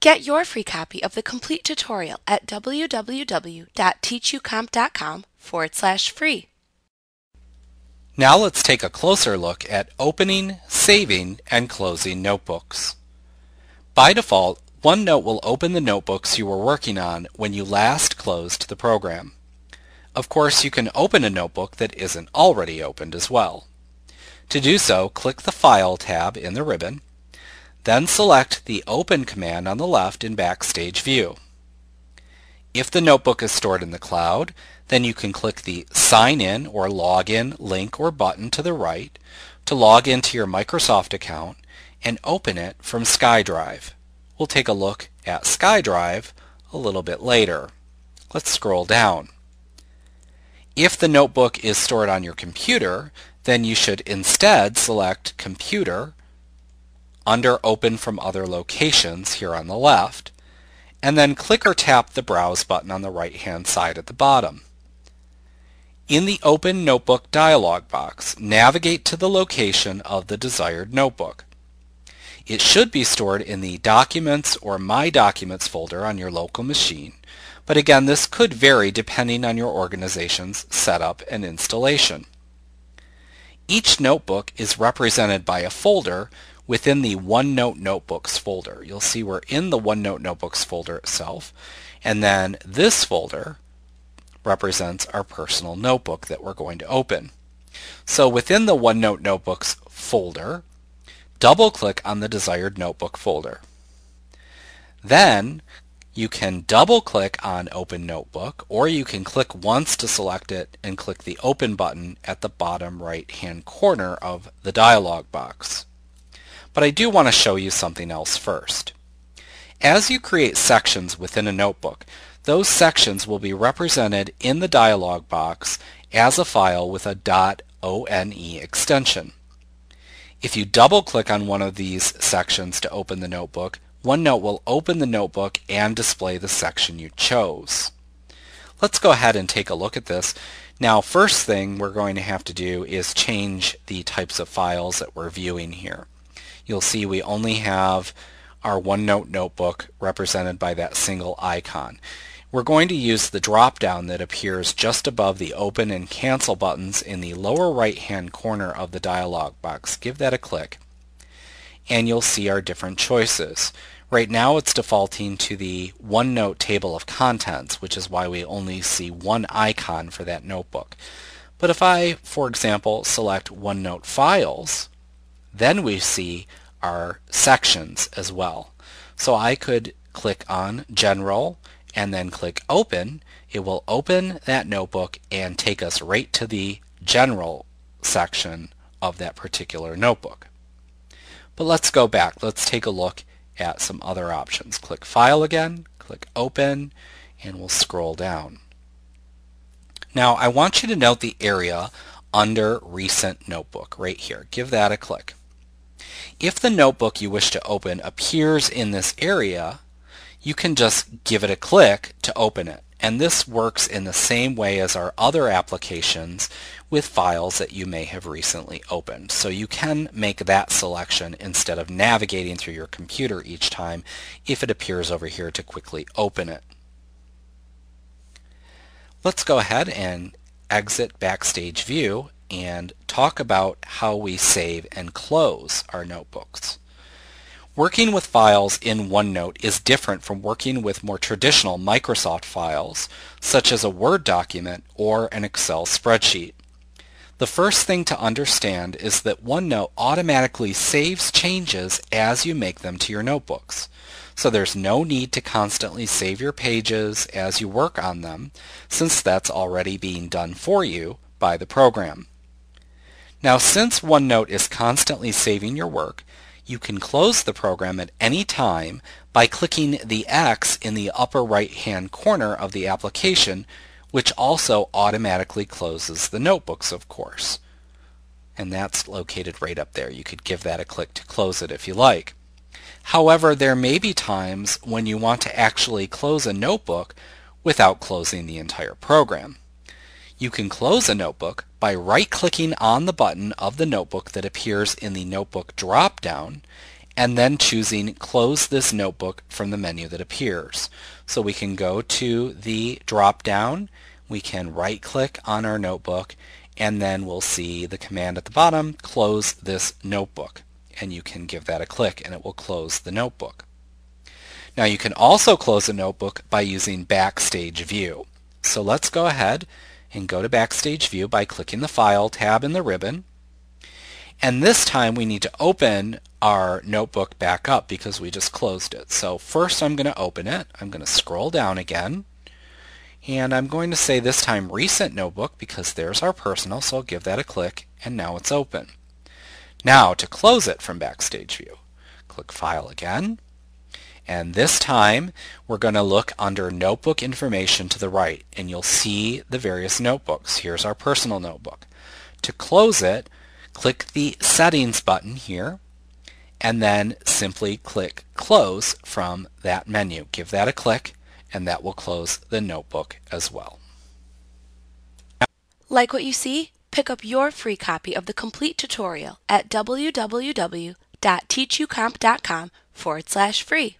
Get your free copy of the complete tutorial at www.teachucomp.com forward slash free. Now let's take a closer look at opening, saving, and closing notebooks. By default, OneNote will open the notebooks you were working on when you last closed the program. Of course, you can open a notebook that isn't already opened as well. To do so, click the File tab in the ribbon, then select the Open command on the left in Backstage View. If the notebook is stored in the cloud, then you can click the Sign In or Login link or button to the right to log into your Microsoft account and open it from SkyDrive. We'll take a look at SkyDrive a little bit later. Let's scroll down. If the notebook is stored on your computer, then you should instead select Computer under Open from Other Locations here on the left, and then click or tap the Browse button on the right-hand side at the bottom. In the Open Notebook dialog box, navigate to the location of the desired notebook. It should be stored in the Documents or My Documents folder on your local machine, but again this could vary depending on your organization's setup and installation. Each notebook is represented by a folder within the OneNote Notebooks folder. You'll see we're in the OneNote Notebooks folder itself, and then this folder represents our personal notebook that we're going to open. So within the OneNote Notebooks folder, double-click on the desired notebook folder. Then you can double-click on Open Notebook, or you can click once to select it and click the Open button at the bottom right-hand corner of the dialog box. But I do want to show you something else first. As you create sections within a notebook, those sections will be represented in the dialog box as a file with a .one extension. If you double-click on one of these sections to open the notebook, OneNote will open the notebook and display the section you chose. Let's go ahead and take a look at this. Now, first thing we're going to have to do is change the types of files that we're viewing here. You'll see we only have our OneNote notebook represented by that single icon. We're going to use the drop-down that appears just above the Open and Cancel buttons in the lower right-hand corner of the dialog box. Give that a click and you'll see our different choices. Right now it's defaulting to the OneNote table of contents, which is why we only see one icon for that notebook. But if I, for example, select OneNote Files, then we see our sections as well. So I could click on General and then click open, it will open that notebook and take us right to the general section of that particular notebook. But let's go back. Let's take a look at some other options. Click File again, click Open, and we'll scroll down. Now I want you to note the area under Recent Notebook right here. Give that a click. If the notebook you wish to open appears in this area, you can just give it a click to open it. And this works in the same way as our other applications with files that you may have recently opened. So you can make that selection instead of navigating through your computer each time if it appears over here to quickly open it. Let's go ahead and exit Backstage View and talk about how we save and close our notebooks. Working with files in OneNote is different from working with more traditional Microsoft files, such as a Word document or an Excel spreadsheet. The first thing to understand is that OneNote automatically saves changes as you make them to your notebooks. So there's no need to constantly save your pages as you work on them, since that's already being done for you by the program. Now since OneNote is constantly saving your work, you can close the program at any time by clicking the X in the upper right hand corner of the application which also automatically closes the notebooks of course. And that's located right up there. You could give that a click to close it if you like. However, there may be times when you want to actually close a notebook without closing the entire program. You can close a notebook by right-clicking on the button of the notebook that appears in the Notebook drop-down and then choosing Close this notebook from the menu that appears. So we can go to the drop down, we can right click on our notebook, and then we'll see the command at the bottom, Close this notebook. And you can give that a click and it will close the notebook. Now you can also close a notebook by using Backstage View. So let's go ahead and go to Backstage View by clicking the File tab in the ribbon. And this time we need to open our notebook back up because we just closed it. So first I'm going to open it. I'm going to scroll down again. And I'm going to say this time Recent Notebook because there's our personal, so I'll give that a click, and now it's open. Now to close it from Backstage View, click File again, and this time we're going to look under notebook information to the right and you'll see the various notebooks. Here's our personal notebook. To close it, click the settings button here and then simply click close from that menu. Give that a click and that will close the notebook as well. Like what you see? Pick up your free copy of the complete tutorial at www.teachucomp.com forward slash free.